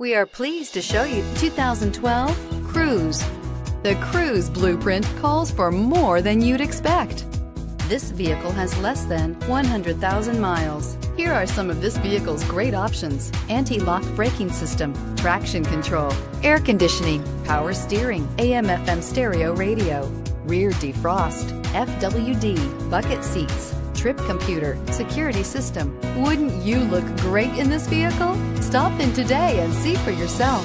We are pleased to show you 2012 Cruze. The Cruze blueprint calls for more than you'd expect. This vehicle has less than 100,000 miles. Here are some of this vehicle's great options. Anti-lock braking system, traction control, air conditioning, power steering, AM FM stereo radio, rear defrost, FWD, bucket seats, trip computer, security system. Wouldn't you look great in this vehicle? Stop in today and see for yourself.